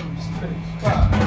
Dois.